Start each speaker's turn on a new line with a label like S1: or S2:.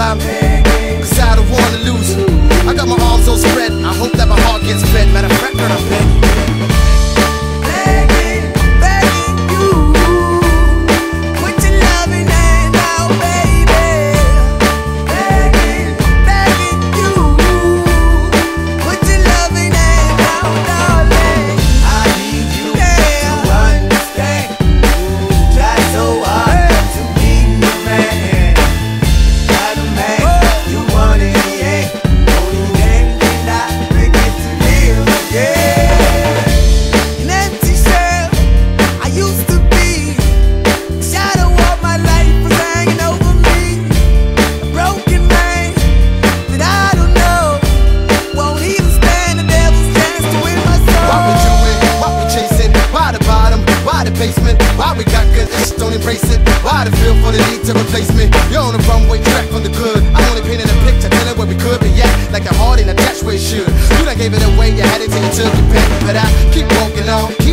S1: I'm Cause I don't wanna lose. I got my arms so spread. I hope that my heart gets fed. Matter of fact, girl, I'm begging. Why the basement? Why we got good, just don't embrace it? Why the feel for the need to replace me? You're on the runway track from the good. I'm only painting a picture, telling where we could be at. Like a heart in a attached where should. You done gave it away, you had it till you took your pen. But I keep walking on, keep